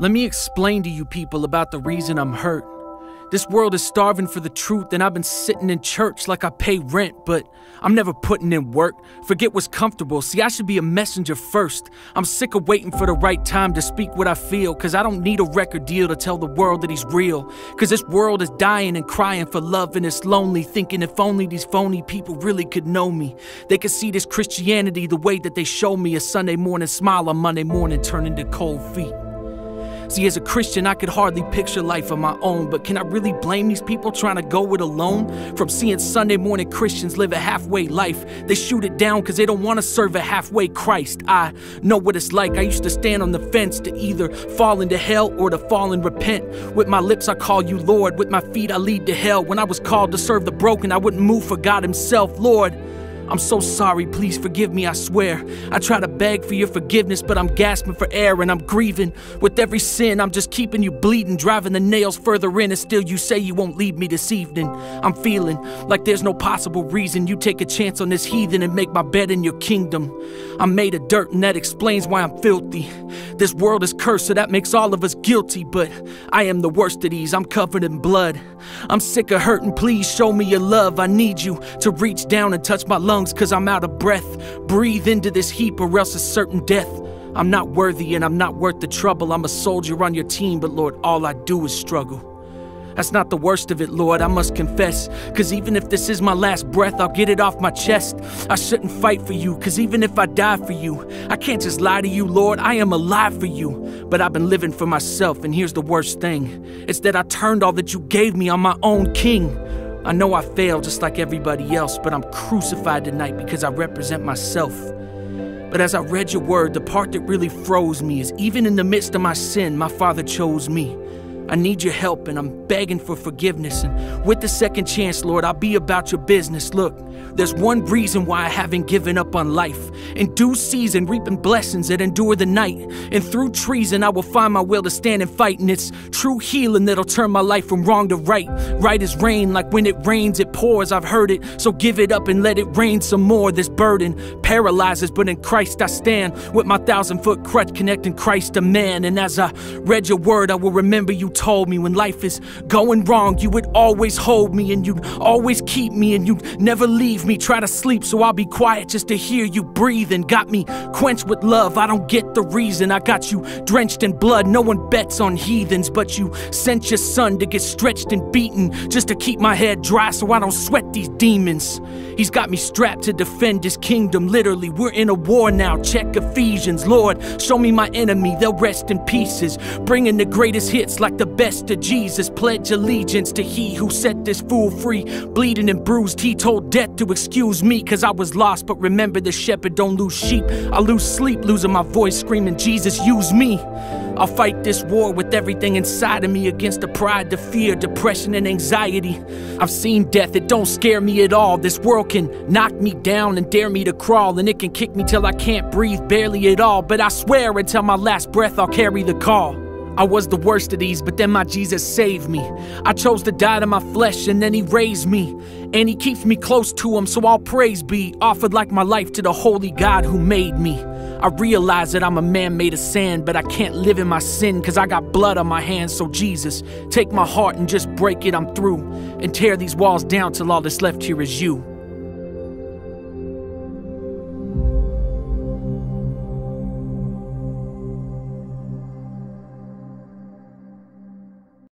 Let me explain to you people about the reason I'm hurt. This world is starving for the truth, and I've been sitting in church like I pay rent, but I'm never putting in work. Forget what's comfortable. See, I should be a messenger first. I'm sick of waiting for the right time to speak what I feel, cause I don't need a record deal to tell the world that he's real. Cause this world is dying and crying for love, and it's lonely, thinking if only these phony people really could know me. They could see this Christianity the way that they show me a Sunday morning smile on Monday morning turn into cold feet. See, as a Christian, I could hardly picture life of my own, but can I really blame these people trying to go it alone? From seeing Sunday morning Christians live a halfway life, they shoot it down because they don't want to serve a halfway Christ. I know what it's like. I used to stand on the fence to either fall into hell or to fall and repent. With my lips, I call you Lord. With my feet, I lead to hell. When I was called to serve the broken, I wouldn't move for God Himself. Lord, I'm so sorry, please forgive me, I swear. I try to beg for your forgiveness, but I'm gasping for air and I'm grieving. With every sin, I'm just keeping you bleeding, driving the nails further in, and still you say you won't leave me this evening. I'm feeling like there's no possible reason you take a chance on this heathen and make my bed in your kingdom. I'm made of dirt, and that explains why I'm filthy. This world is cursed, so that makes all of us guilty, but I am the worst of these. I'm covered in blood. I'm sick of hurting, please show me your love. I need you to reach down and touch my lungs lungs cause I'm out of breath. Breathe into this heap or else it's certain death. I'm not worthy and I'm not worth the trouble. I'm a soldier on your team, but Lord, all I do is struggle. That's not the worst of it, Lord, I must confess. Cause even if this is my last breath, I'll get it off my chest. I shouldn't fight for you, cause even if I die for you, I can't just lie to you, Lord. I am alive for you. But I've been living for myself, and here's the worst thing it's that I turned all that you gave me on my own king. I know I fail just like everybody else, but I'm crucified tonight because I represent myself. But as I read your word, the part that really froze me is even in the midst of my sin, my Father chose me. I need your help and I'm begging for forgiveness. And with the second chance, Lord, I'll be about your business. Look, there's one reason why I haven't given up on life. In due season, reaping blessings that endure the night. And through treason, I will find my will to stand and fight. And it's true healing that'll turn my life from wrong to right. Right as rain, like when it rains, it pours. I've heard it, so give it up and let it rain some more. This burden paralyzes, but in Christ I stand with my thousand foot crutch connecting Christ to man. And as I read your word, I will remember you told me when life is going wrong, you would always hold me and you'd always keep me and you'd never leave me. Try to sleep so I'll be quiet just to hear you breathe and got me quenched with love. I don't get the reason. I got you drenched in blood. No one bets on heathens, but you sent your son to get stretched and beaten just to keep my head dry so I don't sweat these demons. He's got me strapped to defend his kingdom. Literally, we're in a war now. Check Ephesians. Lord, show me my enemy. They'll rest in pieces. Bringing the greatest hits like the best of Jesus. Pledge allegiance to he who set this fool free. Bleeding and bruised, he told death to excuse me because I was lost. But remember, the shepherd don't lose sheep. I lose sleep, losing my voice, screaming, Jesus, use me. I'll fight this war with everything inside of me against the pride, the fear, depression, and anxiety. I've seen death, it don't scare me at all. This world can knock me down and dare me to crawl, and it can kick me till I can't breathe barely at all. But I swear until my last breath, I'll carry the call. I was the worst of these, but then my Jesus saved me. I chose to die to my flesh, and then He raised me. And He keeps me close to Him, so all praise be offered like my life to the holy God who made me. I realize that I'm a man made of sand, but I can't live in my sin because I got blood on my hands. So, Jesus, take my heart and just break it. I'm through. And tear these walls down till all that's left here is you.